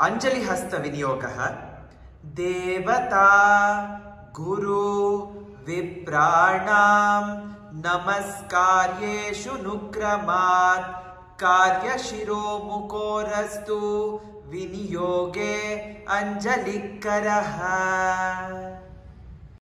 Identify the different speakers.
Speaker 1: अञ्जलिहस्तविनियोगः देवता गुरु विप्राणां नमस्कार्येषु नुक्रमात् कार्यशिरोमुकोरस्तु विनियोगे अञ्जलिकरः